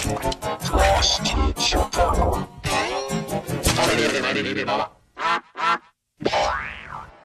Flash teacher.